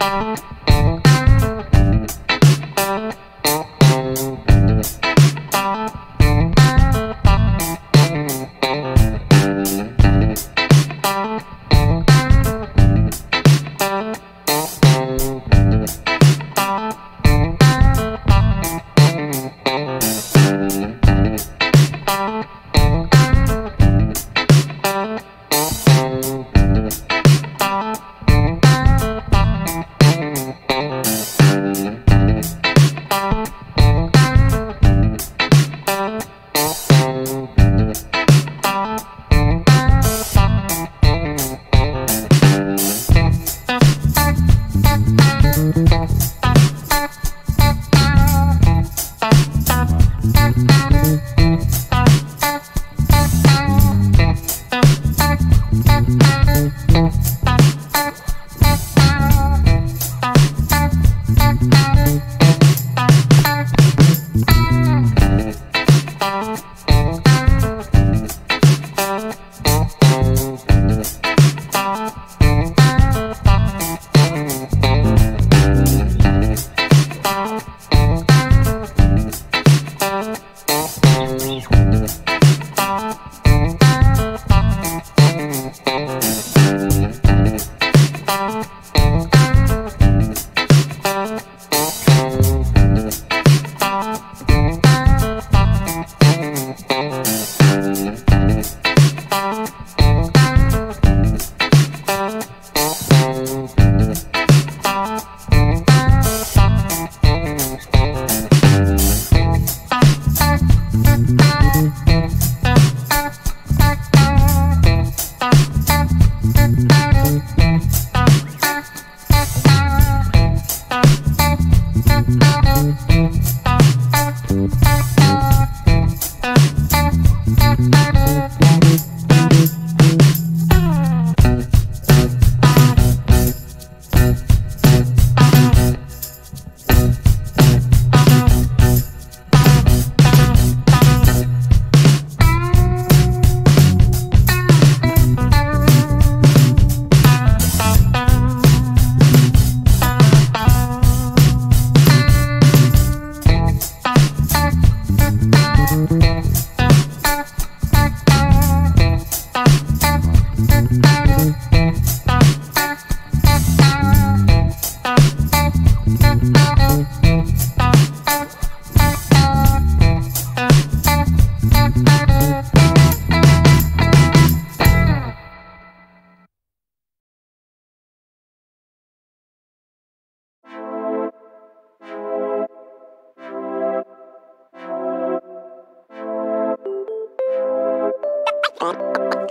Música